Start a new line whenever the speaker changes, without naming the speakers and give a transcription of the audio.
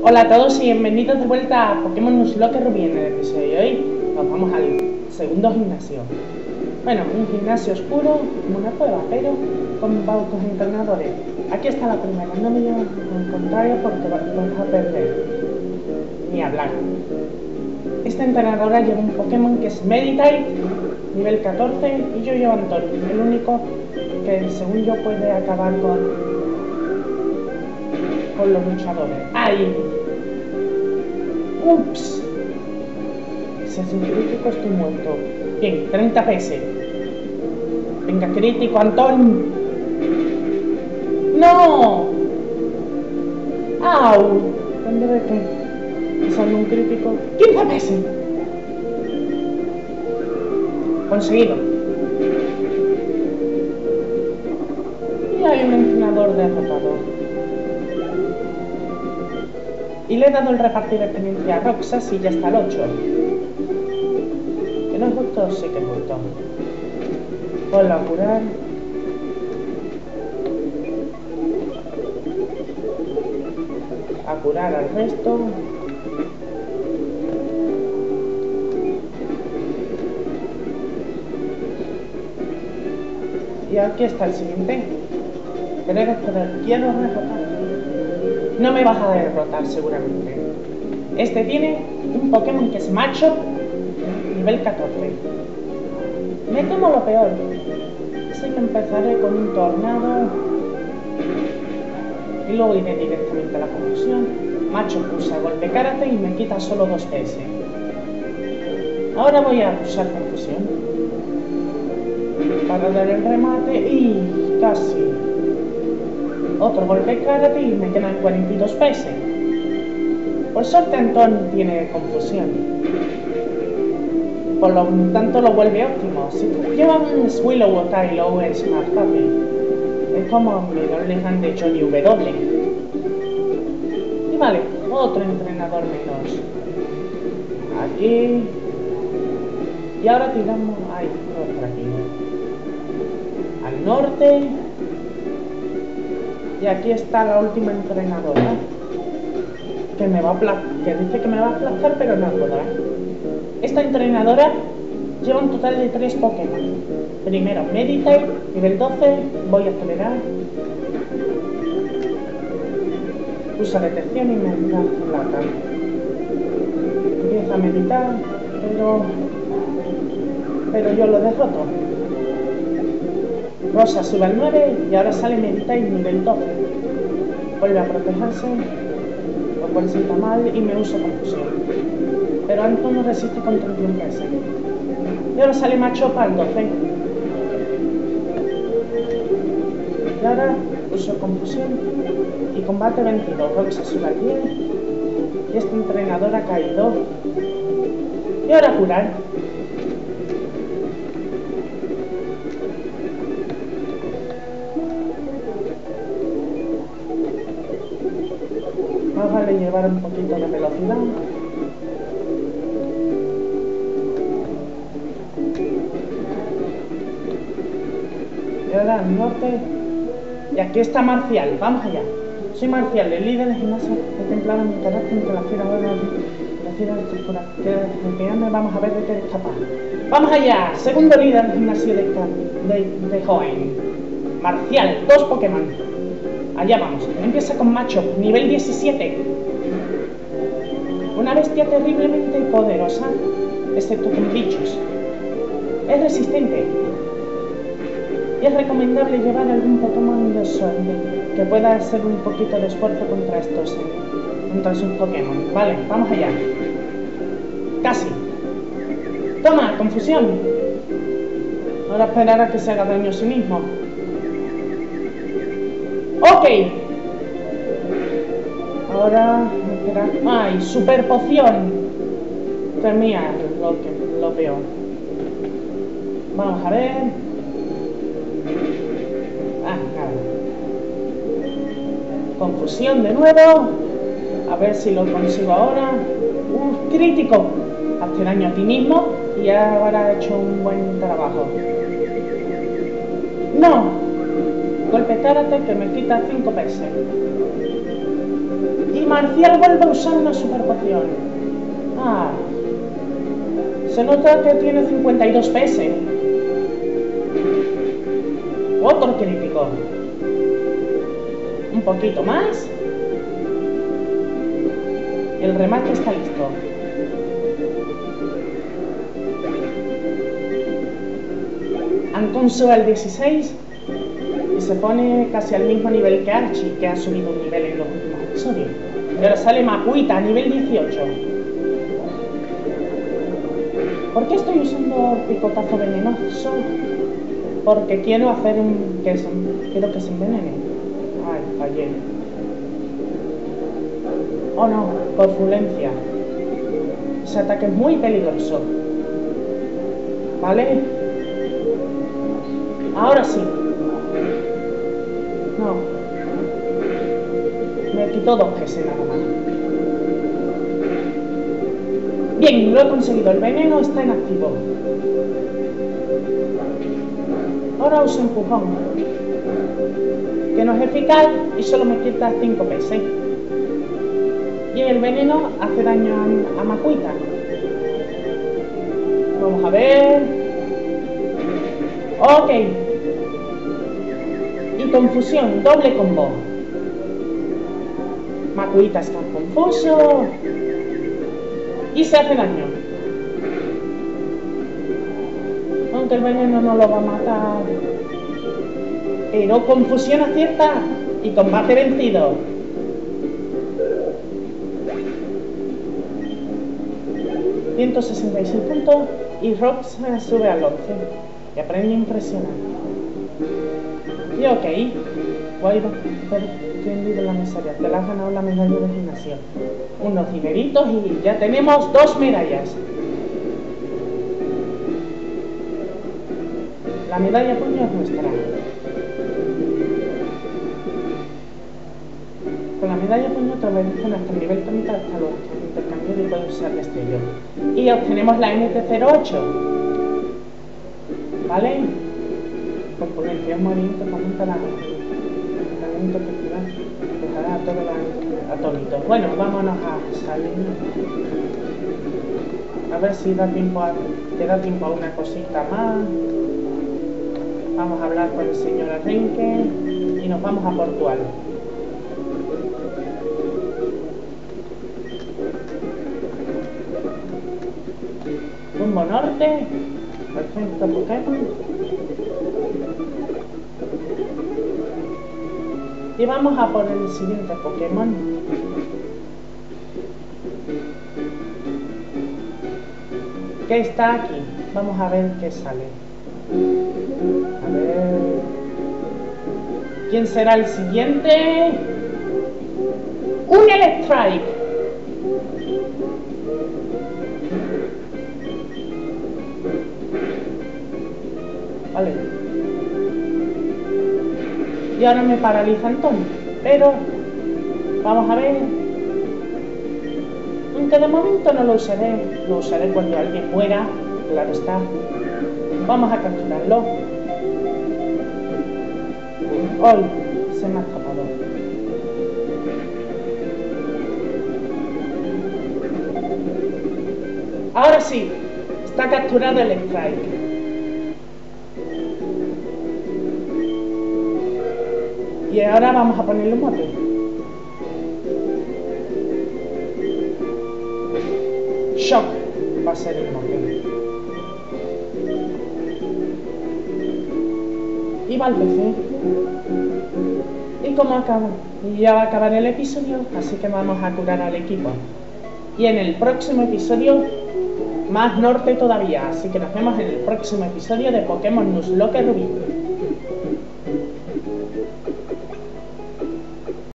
Hola a todos y bienvenidos de vuelta a Pokémon Nuzlocke Rubí en el episodio de hoy. Nos vamos al segundo gimnasio. Bueno, un gimnasio oscuro, como una cueva, pero con bautos entrenadores. Aquí está la primera, no me llevo al contrario porque vas a perder. Ni hablar. Esta entrenadora lleva un Pokémon que es Meditite, nivel 14, y yo llevo Antonio, el único que según yo puede acabar con, con los luchadores. ¡Ay! ¡Ups! Un crítico estoy muerto. Bien, 30 PS. Venga, crítico, Antón. ¡No! ¡Au! ¿Dónde de qué? Usando un crítico. ¡15 PS! Conseguido. Le he dado el repartir de experiencia a Roxas y ya está el 8. ¿Que no es justo? Sí que es justo. Hola, curar. A curar al resto. Y aquí está el siguiente. Pero quiero derrotar. No me vas a derrotar seguramente. Este tiene un Pokémon que es macho, nivel 14. Me temo lo peor. Así que empezaré con un tornado. Y luego iré directamente a la confusión. Macho usa golpe karate y me quita solo 2 PS. Ahora voy a usar confusión para dar el remate y casi otro golpe karate y me quedan 42 PS. Por suerte Anton tiene confusión. Por lo tanto lo vuelve óptimo. Si llevan un Swillow o Tylo es más fácil. Es como mi Lehan de Johnny W. Y vale, otro entrenador menos. Aquí. Y ahora tiramos... Ay, otro aquí al norte. Y aquí está la última entrenadora. Que me va a que dice que me va a aplastar, pero no podrá. Esta entrenadora lleva un total de 3 Pokémon. Primero Meditite, nivel 12, voy a acelerar. Usa detección y me da plata. Empieza a meditar, pero pero yo lo dejo todo. Rosa sube al 9 y ahora sale Meditite nivel 12. Vuelve a protegerse, lo cual sienta mal y me usa confusión. Pero Anton no resiste con 31 PS. Y ahora sale Machopa al 12. Y ahora uso confusión y combate 22. Roxa sube al 10 y este entrenador ha caído. Y ahora curar. Vale llevar un poquito de velocidad. Y ahora al norte. Y aquí está Marcial. Vamos allá. Soy Marcial, el líder del gimnasio. He templado mi carácter entre la fiera buena la fiera de vamos a ver de qué eres capaz. ¡Vamos allá! Segundo líder del gimnasio de, de, de Hoenn. Marcial, dos Pokémon. Allá vamos. Empieza con Macho, nivel 17. Una bestia terriblemente poderosa, excepto con bichos. Es resistente. Y es recomendable llevar algún Pokémon de suerte que pueda hacer un poquito de esfuerzo contra estos, contra sus Pokémon. Vale, vamos allá. Casi. Toma, confusión. Ahora esperar a que se haga daño a sí mismo. Ahora. ¡Ay! Super poción. Termina lo, que, lo peor. Vamos a ver. Ah, nada. Confusión de nuevo. A ver si lo consigo ahora. Un crítico. Hace daño a ti mismo y ahora hecho un buen trabajo. ¡No! Golpe karate que me quita 5 PS. Y Marcial vuelve a usar una super poción. Ah. Se nota que tiene 52 PS. Otro crítico. Un poquito más. El remate está listo. Sube al 16 y se pone casi al mismo nivel que Archie, que ha subido un nivel en los últimos episodios. Y ahora sale Makuita nivel 18. ¿Por qué estoy usando picotazo venenoso? Porque quiero hacer un... que se, quiero que se envenene. Ay, fallé. Oh no, corpulencia. Ese ataque es muy peligroso. ¿Vale? Ahora sí. Quitó dos PS nada más. Bien, lo he conseguido. El veneno está en activo. Ahora uso empujón. Que no es eficaz y solo me quita 5 PS. Y el veneno hace daño a, a Makuita. Vamos a ver. Ok. Y confusión, doble combo. Makuita está confuso. Y se hace daño. Aunque el veneno no lo va a matar. Pero confusión acierta. Y combate vencido. ...166 puntos... ...y Rox sube al 11... ...y aprende a impresionar... Y ok, voy a la mesa ya. Te la has ganado la medalla de gimnasio. Unos dineritos y ya tenemos dos medallas. La medalla puño es nuestra. Con la medalla puño te reducen hasta el nivel 30 hasta los intercambios puedes usar destello. Y obtenemos la NT08. ¿Vale? corpulencia, es que aumenta la movimiento popular, dejará a todos atónitos. Bueno, vámonos a salir. A ver si da tiempo a, te da tiempo a una cosita más. Vamos a hablar con el señor Arrenque y nos vamos a Portugal. Rumbo norte. Perfecto, Pokémon. Y vamos a por el siguiente Pokémon. ¿Qué está aquí? Vamos a ver qué sale. A ver. ¿Quién será el siguiente? ¡Un Electrike! Vale y ahora me paraliza todo. Pero vamos a ver. Aunque de momento no lo usaré, lo usaré cuando alguien muera, claro está. Vamos a capturarlo. Hoy se me ha escapado. Ahora sí, está capturado el strike. Y ahora vamos a ponerle un mote. Shock va a ser el mote. Y va al PC. Y como acaba, y ya va a acabar el episodio, así que vamos a curar al equipo. Y en el próximo episodio, más norte todavía. Así que nos vemos en el próximo episodio de Pokémon Nuzlocke Rubí.